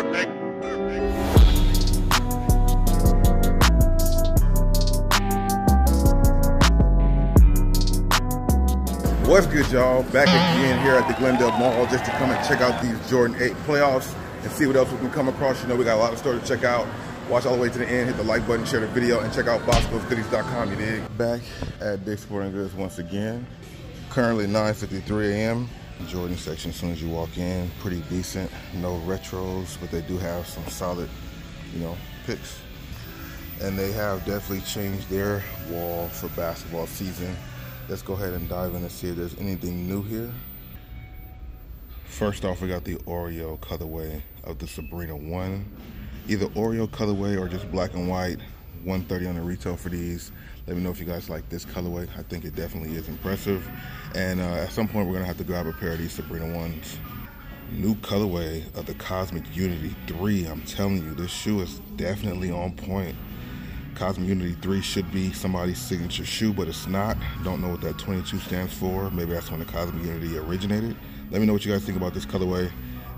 Perfect. Perfect. What's good, y'all? Back again here at the Glendale Mall just to come and check out these Jordan 8 playoffs and see what else we can come across. You know, we got a lot of stores to check out. Watch all the way to the end, hit the like button, share the video, and check out Bosscosgoodiez.com, you dig? Back at Dick's Sporting Goods once again. Currently 9.53 a.m. Jordan section as soon as you walk in. Pretty decent. No retros, but they do have some solid, you know, picks. And they have definitely changed their wall for basketball season. Let's go ahead and dive in and see if there's anything new here. First off, we got the Oreo colorway of the Sabrina 1. Either Oreo colorway or just black and white. 130 on the retail for these. Let me know if you guys like this colorway. I think it definitely is impressive. And uh, at some point, we're gonna have to grab a pair of these Sabrina 1s. New colorway of the Cosmic Unity 3. I'm telling you, this shoe is definitely on point. Cosmic Unity 3 should be somebody's signature shoe, but it's not. Don't know what that 22 stands for. Maybe that's when the Cosmic Unity originated. Let me know what you guys think about this colorway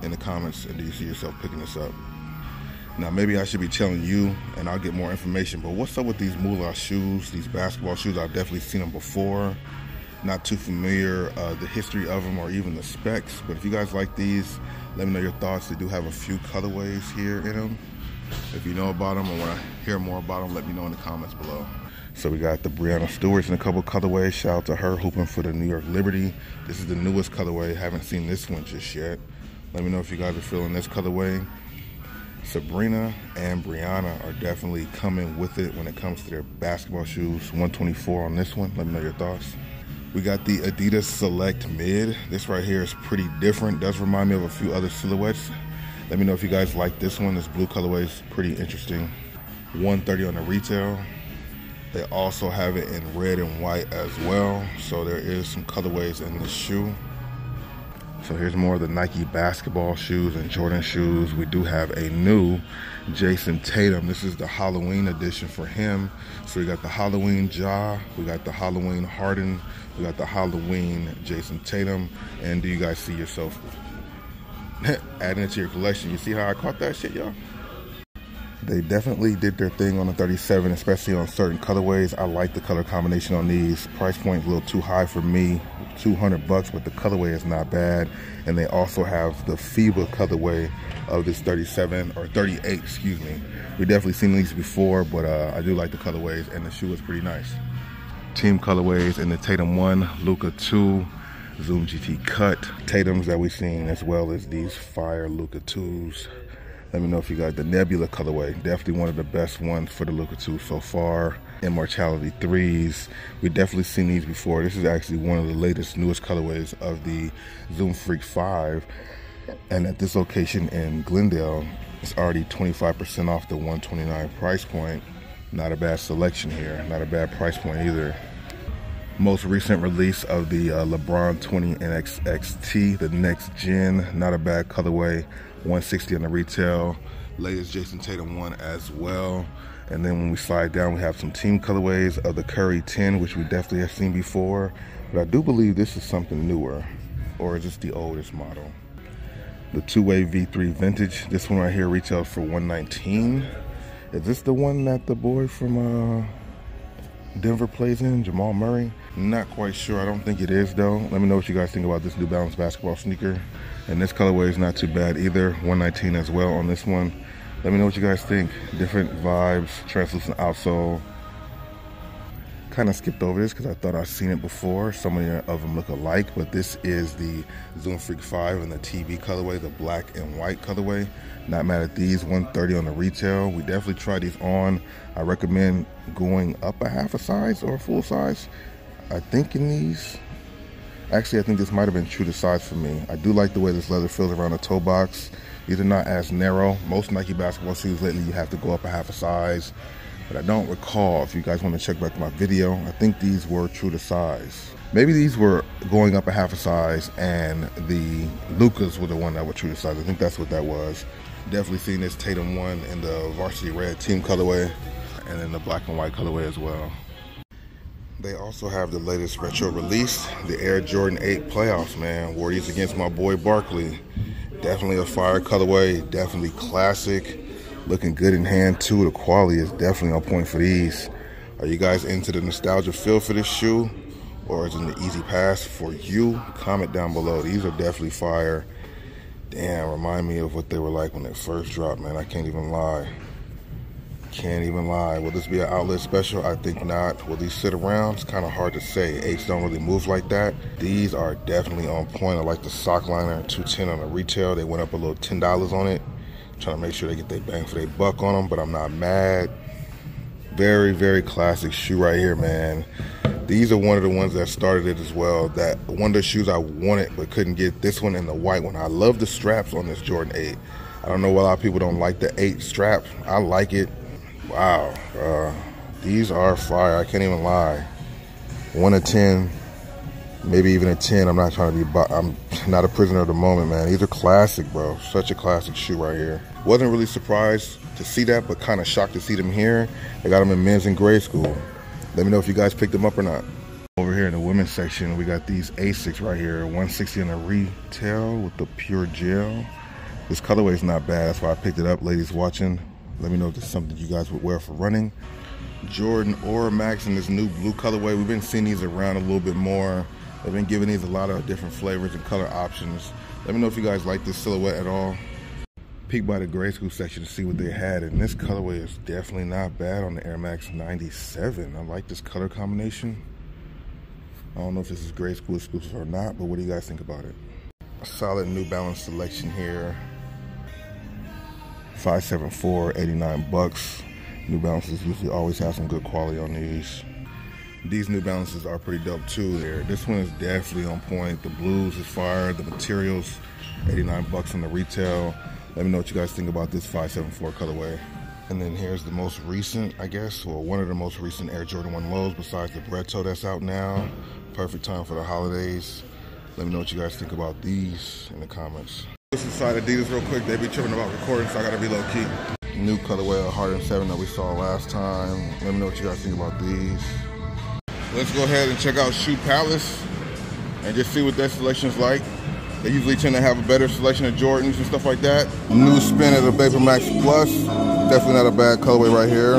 in the comments, and do you see yourself picking this up? Now, maybe I should be telling you, and I'll get more information, but what's up with these Moolah shoes, these basketball shoes? I've definitely seen them before. Not too familiar uh, the history of them or even the specs, but if you guys like these, let me know your thoughts. They do have a few colorways here in them. If you know about them or want to hear more about them, let me know in the comments below. So we got the Breanna Stewart's in a couple colorways. Shout out to her hooping for the New York Liberty. This is the newest colorway. Haven't seen this one just yet. Let me know if you guys are feeling this colorway. Sabrina and Breanna are definitely coming with it when it comes to their basketball shoes. 124 on this one. Let me know your thoughts. We got the Adidas Select Mid. This right here is pretty different. Does remind me of a few other silhouettes. Let me know if you guys like this one. This blue colorway is pretty interesting. 130 on the retail. They also have it in red and white as well. So there is some colorways in this shoe. So here's more of the Nike basketball shoes and Jordan shoes. We do have a new Jayson Tatum. This is the Halloween edition for him. So we got the Halloween Ja, we got the Halloween Harden, we got the Halloween Jayson Tatum. And do you guys see yourself adding it to your collection? You see how I caught that shit, y'all? They definitely did their thing on the 37, especially on certain colorways. I like the color combination on these. Price point a little too high for me, 200 bucks, but the colorway is not bad. And they also have the FIBA colorway of this 37 or 38, excuse me. We definitely seen these before, but uh, I do like the colorways, and the shoe is pretty nice. Team colorways in the Tatum 1, Luka 2, Zoom GT Cut, Tatum's that we've seen, as well as these Fire Luka 2s. Let me know if you got the Nebula colorway. Definitely one of the best ones for the Luka 2 so far. Immortality 3s. We've definitely seen these before. This is actually one of the latest, newest colorways of the Zoom Freak 5. And at this location in Glendale, it's already 25% off the 129 price point. Not a bad selection here. Not a bad price point either. Most recent release of the uh, LeBron 20 NXXT, the next gen. Not a bad colorway. 160 on the retail. Latest Jayson Tatum one as well. And then when we slide down, we have some team colorways of the Curry 10, which we definitely have seen before. But I do believe this is something newer, or is this the oldest model? The two-way V3 Vintage. This one right here retails for 119. Is this the one that the boy from uh, Denver plays in, Jamal Murray? Not quite sure. I don't think it is though. Let me know what you guys think about this New Balance basketball sneaker. And this colorway is not too bad either. 119 as well on this one. Let me know what you guys think. Different vibes, translucent outsole. Kind of skipped over this because I thought I'd seen it before. So many of them look alike, but this is the Zoom Freak 5 and the TV colorway, the black and white colorway. Not mad at these, 130 on the retail. We definitely try these on. I recommend going up a half a size or a full size. I think in these, actually I think this might have been true to size for me. I do like the way this leather feels around the toe box. These are not as narrow. Most Nike basketball shoes lately you have to go up a half a size. But I don't recall, if you guys want to check back my video, I think these were true to size. Maybe these were going up a half a size and the Lukas were the one that were true to size. I think that's what that was. Definitely seen this Tatum one in the varsity red team colorway and then the black and white colorway as well. They also have the latest retro release, the Air Jordan 8 playoffs, man. Wore these against my boy Barkley. Definitely a fire colorway, definitely classic. Looking good in hand too. The quality is definitely on point for these. Are you guys into the nostalgia feel for this shoe? Or is it an easy pass for you? Comment down below. These are definitely fire. Damn, remind me of what they were like when they first dropped, man. I can't even lie. Can't even lie. Will this be an outlet special? I think not. Will these sit around? It's kind of hard to say. Eights don't really move like that. These are definitely on point. I like the sock liner, 210 on the retail. They went up a little $10 on it. trying to make sure they get their bang for their buck on them, but I'm not mad. Very, very classic shoe right here, man. These are one of the ones that started it as well. That one of the shoes I wanted but couldn't get. This one and the white one. I love the straps on this Jordan 8. I don't know why a lot of people don't like the 8 strap. I like it. Wow. Uh, these are fire. I can't even lie. One to 10, maybe even a 10. I'm not trying to be, I'm not a prisoner of the moment, man. These are classic, bro. Such a classic shoe right here. Wasn't really surprised to see that, but kind of shocked to see them here. They got them in men's and grade school. Let me know if you guys picked them up or not. Over here in the women's section, we got these Asics right here. 160 in the retail with the pure gel. This colorway is not bad. That's why I picked it up. Ladies watching, let me know if this is something you guys would wear for running. Jordan Aura Max in this new blue colorway. We've been seeing these around a little bit more. They've been giving these a lot of different flavors and color options. Let me know if you guys like this silhouette at all peek by the grade school section to see what they had, and this colorway is definitely not bad on the Air Max 97. I like this color combination. I don't know if this is grade school exclusive or not, but what do you guys think about it? A solid New Balance selection here. 574, 89 bucks. New Balances usually always have some good quality on these. These New Balances are pretty dope too there. This one is definitely on point. The blues is fire, the materials, 89 bucks on the retail. Let me know what you guys think about this 574 colorway. And then here's the most recent, I guess, or one of the most recent Air Jordan 1 lows besides the Bred Toe that's out now. Perfect time for the holidays. Let me know what you guys think about these in the comments. This is side Adidas real quick. They be tripping about recording, so I gotta be low key. New colorway of Harden 7 that we saw last time. Let me know what you guys think about these. Let's go ahead and check out Shoe Palace and just see what their selection is like. They usually tend to have a better selection of Jordans and stuff like that. New spin of the Vapor Max Plus. Definitely not a bad colorway right here.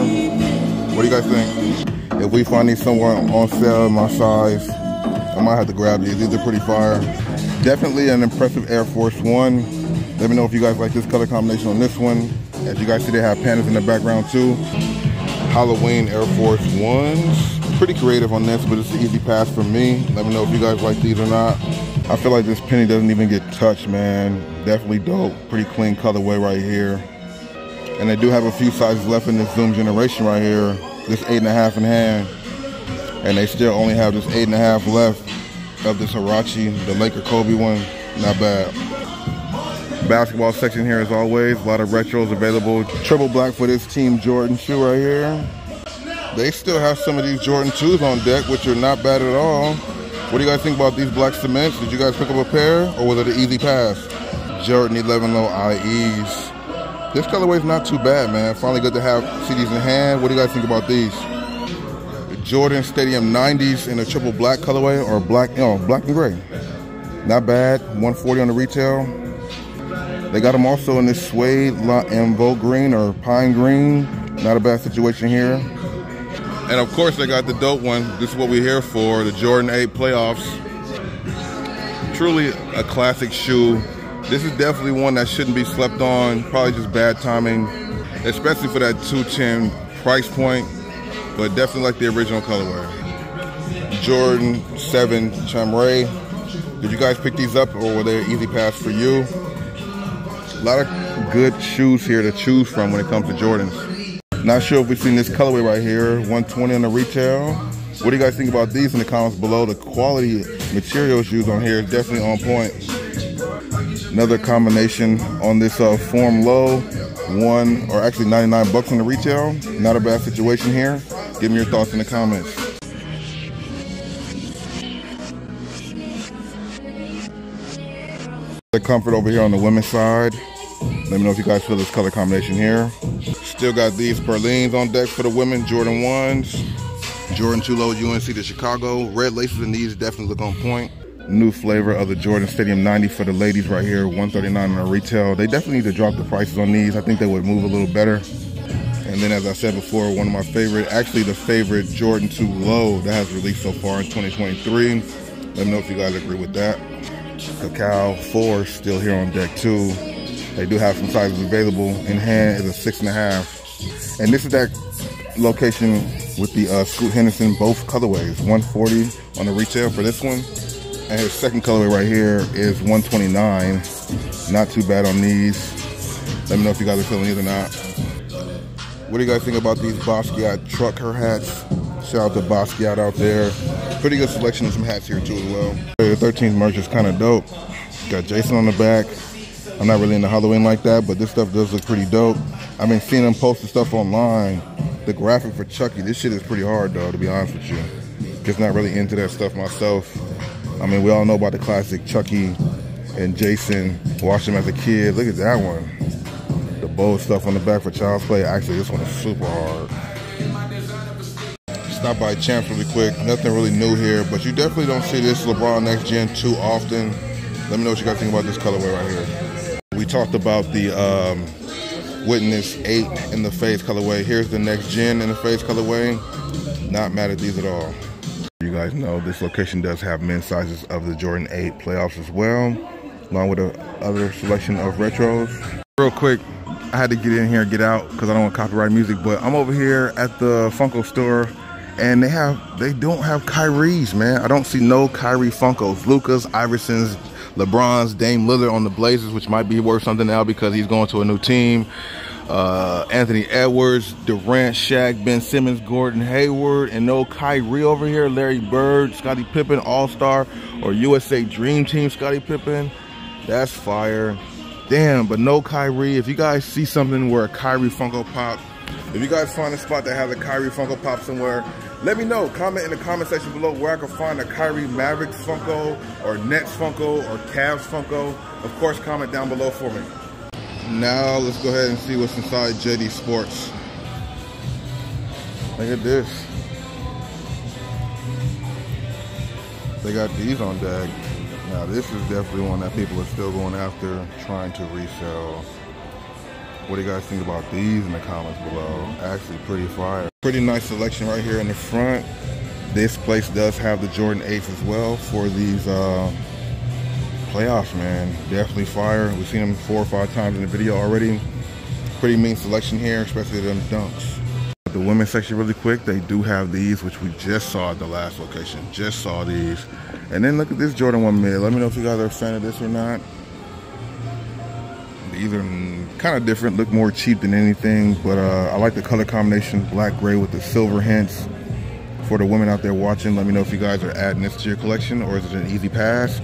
What do you guys think? If we find these somewhere on sale in my size, I might have to grab these. These are pretty fire. Definitely an impressive Air Force One. Let me know if you guys like this color combination on this one. As you guys see, they have pandas in the background too. Halloween Air Force Ones. Pretty creative on this, but it's an easy pass for me. Let me know if you guys like these or not. I feel like this penny doesn't even get touched, man. Definitely dope. Pretty clean colorway right here. And they do have a few sizes left in this Zoom generation right here. This eight and a half in hand. And they still only have this eight and a half left of this Huarache, the Laker Kobe one. Not bad. Basketball section here as always. A lot of retros available. Triple black for this Team Jordan shoe right here. They still have some of these Jordan 2s on deck, which are not bad at all. What do you guys think about these black cements? Did you guys pick up a pair or was it an easy pass? Jordan 11 low IEs. This colorway is not too bad, man. Finally good to have CDs in hand. What do you guys think about these? Jordan Stadium 90s in a triple black colorway or black, you know, black and gray. Not bad. 140 on the retail. They got them also in this suede and Vogue green or pine green. Not a bad situation here. And of course, they got the dope one. This is what we're here for the Jordan 8 playoffs. Truly a classic shoe. This is definitely one that shouldn't be slept on. Probably just bad timing, especially for that 210 price point, but definitely like the original colorway. Jordan 7 Chambray. Did you guys pick these up or were they easy pass for you? A lot of good shoes here to choose from when it comes to Jordans. Not sure if we've seen this colorway right here, 120 on the retail. What do you guys think about these in the comments below? The quality material shoes on here is definitely on point. Another combination on this uh, form low, one or actually 99 bucks on the retail. Not a bad situation here. Give me your thoughts in the comments. The comfort over here on the women's side. Let me know if you guys feel this color combination here. Still got these Perlines on deck for the women, Jordan 1s. Jordan 2 low UNC to Chicago. Red laces in these definitely look on point. new flavor of the Jordan Stadium 90 for the ladies right here, 139 on the retail. They definitely need to drop the prices on these. I think they would move a little better. And then as I said before, one of my favorite, actually the favorite Jordan 2 low that has released so far in 2023. Let me know if you guys agree with that. Cacao 4 still here on deck too. They do have some sizes available. In hand is a six and a half. And this is that location with the uh, Scoot Henderson, both colorways. 140 on the retail for this one. And his second colorway right here is 129. Not too bad on these. Let me know if you guys are feeling these or not. What do you guys think about these Basquiat trucker hats? Shout out to Basquiat out there. Pretty good selection of some hats here too as well. The 13th merch is kind of dope. Got Jason on the back. I'm not really into Halloween like that, but this stuff does look pretty dope. I've been seeing them posting stuff online. The graphic for Chucky, this shit is pretty hard though, to be honest with you. Just not really into that stuff myself. I mean, we all know about the classic Chucky and Jason. Watched them as a kid. Look at that one. The bold stuff on the back for Child's Play. Actually, this one is super hard. Stop by Champs really quick. Nothing really new here, but you definitely don't see this LeBron Next Gen too often. Let me know what you guys think about this colorway right here. We talked about the um, Witness 8 in the FaZe colorway. Here's the Next Gen in the FaZe colorway. Not mad at these at all. You guys know this location does have men's sizes of the Jordan 8 playoffs as well, along with a other selection of retros. Real quick, I had to get in here and get out because I don't want copyright music, but I'm over here at the Funko store and they have they don't have Kyrie's, man. I don't see no Kyrie Funkos. Lukas, Iversons, LeBron's, Dame Lillard on the Blazers, which might be worth something now because he's going to a new team. Uh, Anthony Edwards, Durant, Shaq, Ben Simmons, Gordon Hayward, and no Kyrie over here. Larry Bird, Scottie Pippen, All Star, or USA Dream Team, Scottie Pippen. That's fire. Damn, but no Kyrie. If you guys see something where a Kyrie Funko Pop, if you guys find a spot that has a Kyrie Funko Pop somewhere, let me know. Comment in the comment section below where I can find a Kyrie Mavericks Funko or Nets Funko or Cavs Funko. Of course, comment down below for me. Now let's go ahead and see what's inside JD Sports. Look at this. They got these on deck. Now this is definitely one that people are still going after, trying to resell. What do you guys think about these in the comments below? Actually pretty fire. Pretty nice selection right here in the front. This place does have the Jordan 8s as well for these uh, playoffs, man. Definitely fire. We've seen them four or five times in the video already. Pretty mean selection here, especially them dunks. The women's section really quick, they do have these, which we just saw at the last location. Just saw these. And then look at this Jordan 1 mid. Let me know if you guys are a fan of this or not. These are kind of different, look more cheap than anything, but uh, I like the color combination, black gray with the silver hints. For the women out there watching, let me know if you guys are adding this to your collection or is it an easy pass.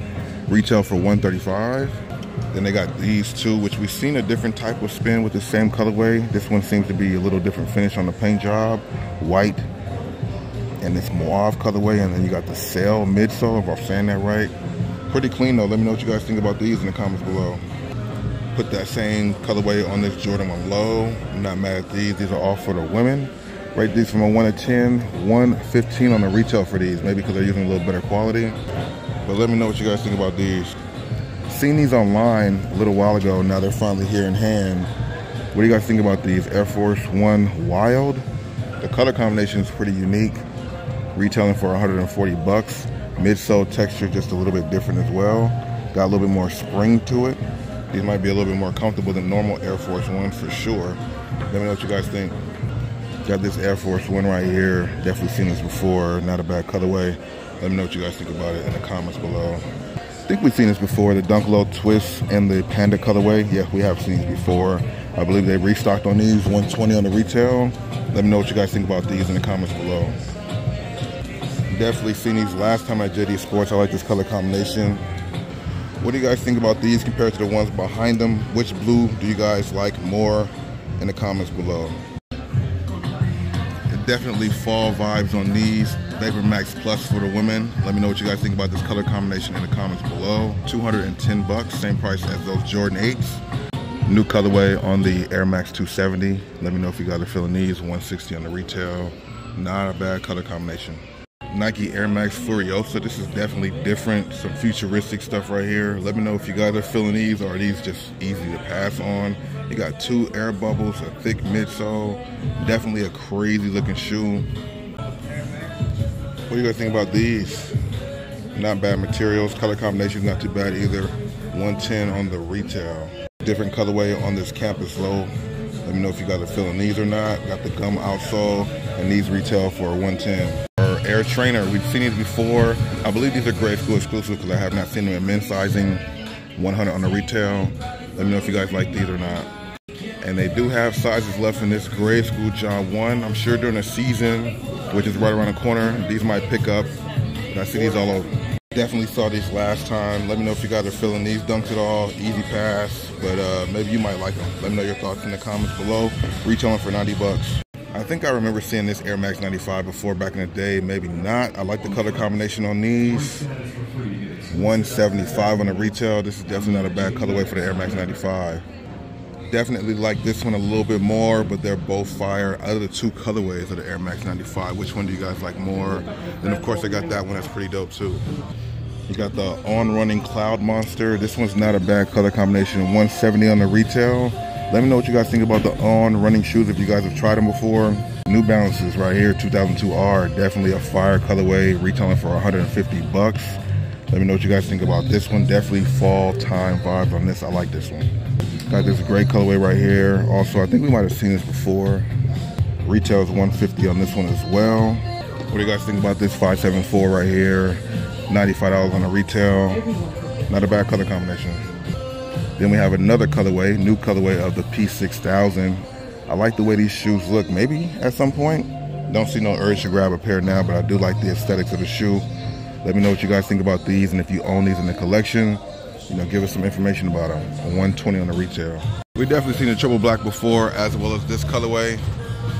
Retail for 135 Then they got these two, which we've seen a different type of spin with the same colorway. This one seems to be a little different finish on the paint job. White and this mauve colorway. And then you got the sail midsole, if I'm saying that right. Pretty clean though. Let me know what you guys think about these in the comments below put that same colorway on this Jordan 1 low. I'm not mad at these. These are all for the women. Rate these from a 1 to 10, 115 on the retail for these, maybe because they're using a little better quality. But let me know what you guys think about these. Seen these online a little while ago, now they're finally here in hand. What do you guys think about these Air Force One Wild? The color combination is pretty unique. Retailing for 140 bucks. Midsole texture just a little bit different as well. Got a little bit more spring to it. These might be a little bit more comfortable than normal Air Force One for sure. Let me know what you guys think. Got this Air Force One right here. Definitely seen this before. Not a bad colorway. Let me know what you guys think about it in the comments below. Think we've seen this before, the Dunk Low Twist and the Panda colorway. Yeah, we have seen these before. I believe they restocked on these, 120 on the retail. Let me know what you guys think about these in the comments below. Definitely seen these last time at JD Sports. I like this color combination. What do you guys think about these compared to the ones behind them? Which blue do you guys like more in the comments below? Definitely fall vibes on these. Vapor Max Plus for the women. Let me know what you guys think about this color combination in the comments below. 210 bucks, same price as those Jordan 8s. New colorway on the Air Max 270. Let me know if you guys are feeling these. 160 on the retail. Not a bad color combination. Nike Air Max Furiosa. This is definitely different, some futuristic stuff right here. Let me know if you guys are feeling these or are these just easy to pass on. You got two air bubbles, a thick midsole, definitely a crazy looking shoe. What do you guys think about these? Not bad materials, color combination's not too bad either. 110 on the retail. Different colorway on this campus low. Let me know if you guys are feeling these or not. Got the gum outsole and these retail for 110. Our Air Trainer, we've seen these before. I believe these are grade school exclusive because I have not seen them in men's sizing. 100 on the retail. Let me know if you guys like these or not. And they do have sizes left in this grade school John 1. I'm sure during the season, which is right around the corner, these might pick up. I see these all over. Definitely saw these last time. Let me know if you guys are feeling these dunks at all. Easy pass, but uh, maybe you might like them. Let me know your thoughts in the comments below. Retailing for 90 bucks. I think I remember seeing this Air Max 95 before back in the day. Maybe not. I like the color combination on these. 175 on the retail. This is definitely not a bad colorway for the Air Max 95. Definitely like this one a little bit more, but they're both fire. Out of the two colorways of the Air Max 95, which one do you guys like more? And of course I got that one that's pretty dope too. You got the on running Cloud Monster. This one's not a bad color combination. 170 on the retail. Let me know what you guys think about the on running shoes if you guys have tried them before. New Balances right here, 2002R, definitely a fire colorway, retailing for 150 bucks. Let me know what you guys think about this one. Definitely fall time vibes on this. I like this one. Got this great colorway right here. Also, I think we might have seen this before. Retail is 150 on this one as well. What do you guys think about this 574 right here? $95 on the retail. Not a bad color combination. Then we have another colorway, new colorway of the P6000. I like the way these shoes look. Maybe at some point. Don't see no urge to grab a pair now, but I do like the aesthetics of the shoe. Let me know what you guys think about these, and if you own these in the collection, you know, give us some information about them. 120 on the retail. We've definitely seen the triple black before, as well as this colorway.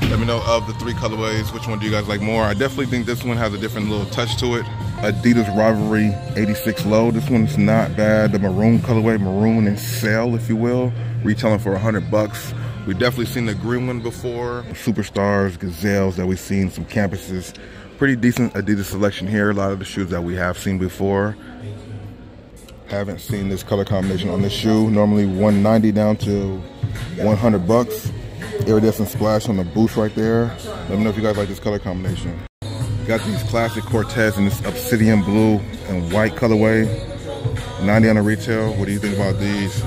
Let me know of the three colorways, which one do you guys like more? I definitely think this one has a different little touch to it. Adidas Rivalry 86 Low. This one's not bad. The maroon colorway, maroon and sail, if you will. Retailing for 100 bucks. We've definitely seen the green one before. Superstars, Gazelles that we've seen, some campuses. Pretty decent Adidas selection here. A lot of the shoes that we have seen before. Haven't seen this color combination on this shoe. Normally 190 down to 100 bucks. Iridescent splash on the boost right there. Let me know if you guys like this color combination. Got these classic Cortez in this obsidian blue and white colorway. 90 on the retail. What do you think about these?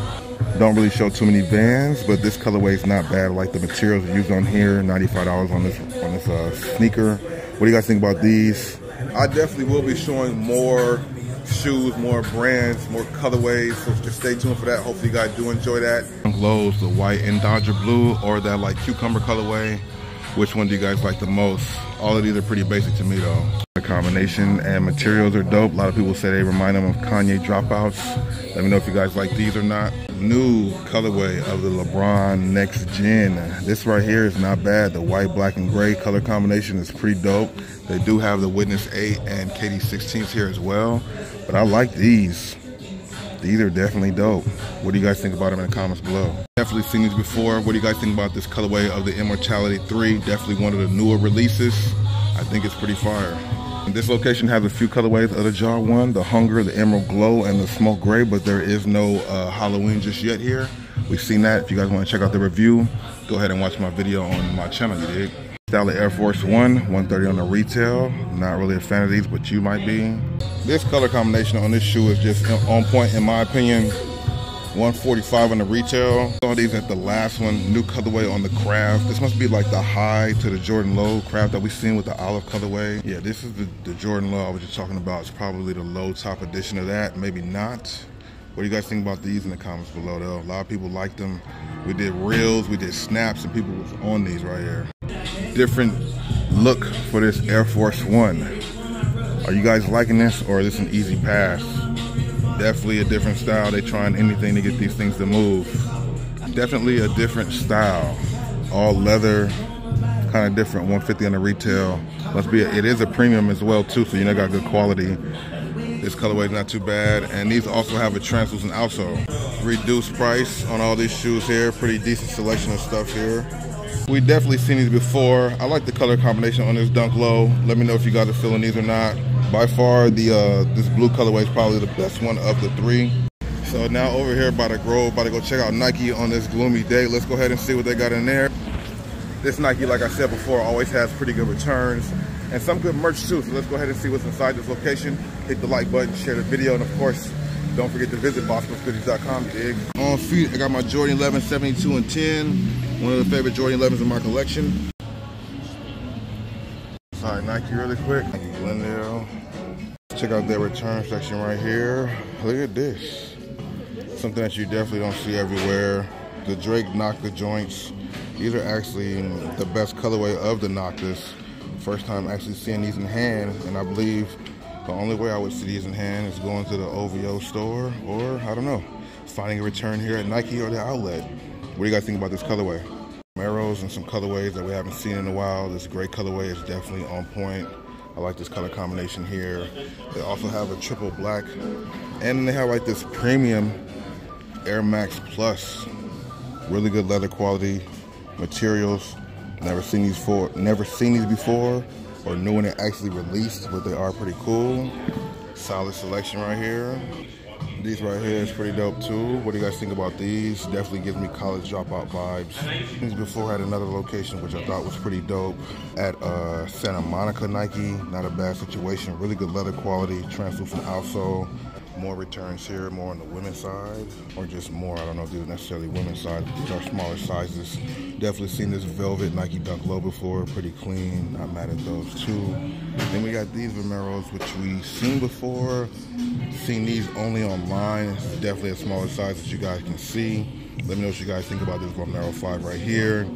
Don't really show too many bands, but this colorway is not bad. Like the materials used on here. $95 on this on this uh, sneaker. What do you guys think about these? I definitely will be showing more shoes, more brands, more colorways. So just stay tuned for that. Hopefully you guys do enjoy that. Glows, the white and Dodger blue or that like cucumber colorway. Which one do you guys like the most? All of these are pretty basic to me though. The combination and materials are dope. A lot of people say they remind them of Kanye dropouts. Let me know if you guys like these or not. New colorway of the LeBron Next Gen. This right here is not bad. The white, black, and gray color combination is pretty dope. They do have the Witness 8 and KD 16s here as well. But I like these. These are definitely dope. What do you guys think about them in the comments below? Definitely seen these before. What do you guys think about this colorway of the Immortality 3? Definitely one of the newer releases. I think it's pretty fire. And this location has a few colorways of the Ja 1, the Hunger, the Emerald Glow, and the Smoke Gray, but there is no uh, Halloween just yet here. We've seen that. If you guys want to check out the review, go ahead and watch my video on my channel, you dig? Style Air Force One, 130 on the retail. Not really a fan of these, but you might be. This color combination on this shoe is just on point in my opinion. 145 on the retail. Saw these at the last one, new colorway on the craft. This must be like the high to the Jordan Low craft that we seen with the olive colorway. Yeah, this is the, the Jordan Low I was just talking about. It's probably the low top edition of that, maybe not. What do you guys think about these in the comments below though? A lot of people liked them. We did reels, we did snaps, and people was on these right here different look for this Air Force One. Are you guys liking this or is this an easy pass? Definitely a different style. They're trying anything to get these things to move. Definitely a different style. All leather, kind of different. 150 on the retail. Must be. A, it is a premium as well too, so you know got good quality. This colorway is not too bad, and these also have a translucent outsole. Reduced price on all these shoes here. Pretty decent selection of stuff here. We definitely seen these before. I like the color combination on this Dunk Low. Let me know if you guys are feeling these or not. By far, the uh, this blue colorway is probably the best one of the three. So now over here by the Grove, about to go check out Nike on this gloomy day. Let's go ahead and see what they got in there. This Nike, like I said before, always has pretty good returns and some good merch too. So let's go ahead and see what's inside this location. Hit the like button, share the video, and of course, don't forget to visit bossmangoodies.com, dig. On feet, I got my Jordan 11 72 and 10. One of the favorite Jordan 11s in my collection. Sorry, Nike really quick. Nike Glendale. Check out their return section right here. Look at this. Something that you definitely don't see everywhere. The Drake Nocta joints. These are actually the best colorway of the Noctas. First time actually seeing these in hand, and I believe the only way I would see these in hand is going to the OVO store or, I don't know, finding a return here at Nike or the outlet. What do you guys think about this colorway? Arrows and some colorways that we haven't seen in a while. This gray colorway is definitely on point. I like this color combination here. They also have a triple black and they have like this premium Air Max Plus. Really good leather quality materials. Never seen these for never seen these before or knew when they actually released, but they are pretty cool. Solid selection right here. These right here is pretty dope too. What do you guys think about these? Definitely gives me college dropout vibes. These before had another location which I thought was pretty dope at uh, Santa Monica Nike. Not a bad situation. Really good leather quality, translucent outsole more returns here, more on the women's side, or just more. I don't know if these are necessarily women's side. These are smaller sizes. Definitely seen this velvet Nike Dunk Low before, pretty clean. Not mad at those too. Then we got these Vomeros, which we've seen before. Seen these only online. Definitely a smaller size that you guys can see. Let me know what you guys think about this Vomero 5 right here.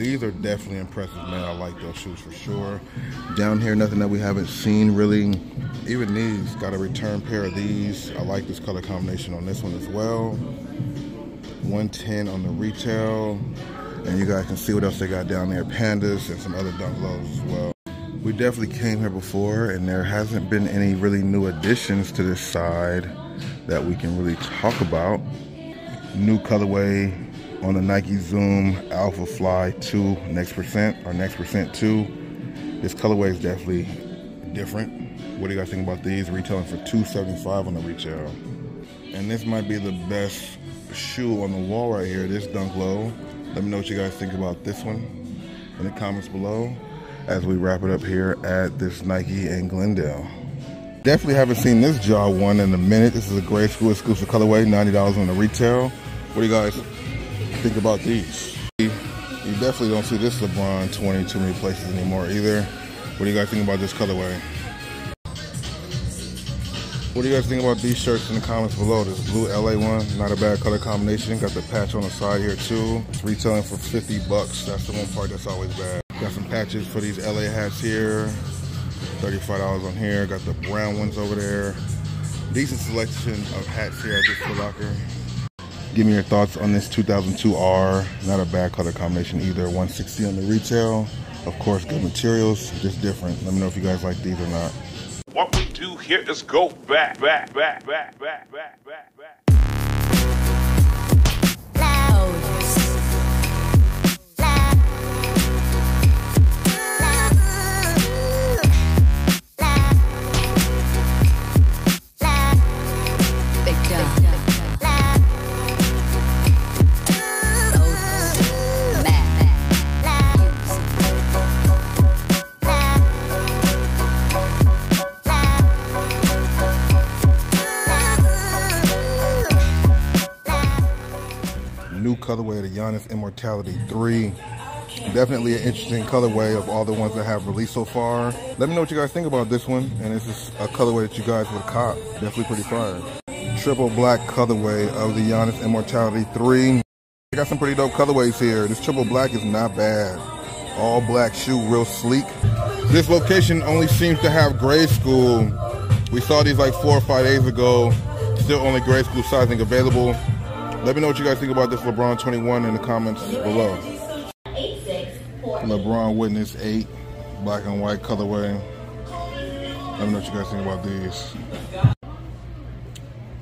These are definitely impressive, man. I like those shoes for sure. Down here, nothing that we haven't seen really. Even these, got a return pair of these. I like this color combination on this one as well. 110 on the retail. And you guys can see what else they got down there. Pandas and some other dunk lows as well. We definitely came here before and there hasn't been any really new additions to this side that we can really talk about. New colorway on the Nike Zoom Alpha Fly 2 Next Percent or Next Percent 2. This colorway is definitely different. What do you guys think about these? Retailing for 275 on the retail. And this might be the best shoe on the wall right here, this Dunk Low. Let me know what you guys think about this one in the comments below as we wrap it up here at this Nike in Glendale. Definitely haven't seen this jaw one in a minute. This is a great school exclusive colorway, $90 on the retail. What do you guys think about these? You definitely don't see this LeBron 20 too many places anymore either. What do you guys think about this colorway? What do you guys think about these shirts in the comments below? This blue LA one, not a bad color combination. Got the patch on the side here too. It's retailing for 50 bucks. That's the one part that's always bad. Got some patches for these LA hats here. $35 on here. Got the brown ones over there. Decent selection of hats here at this Foot Locker. Give me your thoughts on this 2002R. Not a bad color combination either. 160 on the retail. Of course, good materials, just different. Let me know if you guys like these or not. What we do here is go back, back, back, back, back, back, back, back. Immortality 3. Definitely an interesting colorway of all the ones that have released so far. Let me know what you guys think about this one. And this is a colorway that you guys would cop. Definitely pretty fire. Triple black colorway of the Giannis Immortality 3. I got some pretty dope colorways here. This triple black is not bad. All black shoe, real sleek. This location only seems to have grade school. We saw these like four or five days ago. Still only grade school sizing available. Let me know what you guys think about this LeBron 21 in the comments below. LeBron Witness 8, black and white colorway. Let me know what you guys think about these.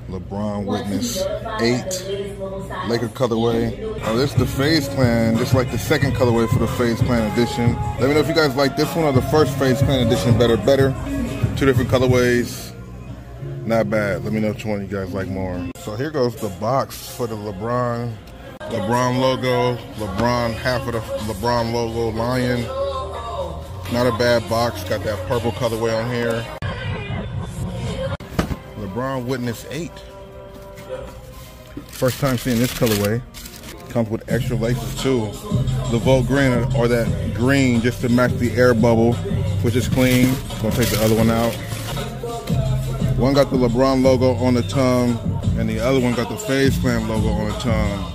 LeBron Witness 8 Laker colorway. Oh, this is the FaZe Clan, just like the second colorway for the FaZe Clan edition. Let me know if you guys like this one or the first FaZe Clan edition better. Better. Two different colorways. Not bad. Let me know which one you guys like more. So here goes the box for the LeBron. LeBron logo. LeBron, half of the LeBron logo lion. Not a bad box. Got that purple colorway on here. LeBron Witness 8. First time seeing this colorway. Comes with extra laces too. The Volt Green or that green just to match the air bubble, which is clean. Gonna take the other one out. One got the LeBron logo on the tongue, and the other one got the FaZe Clan logo on the tongue.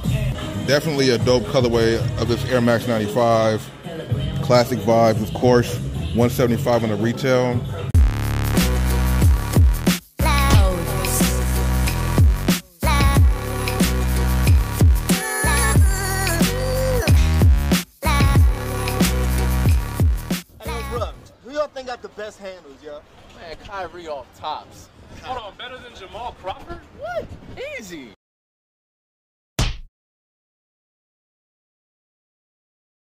Definitely a dope colorway of this Air Max 95. Classic vibes, of course. 175 on the retail.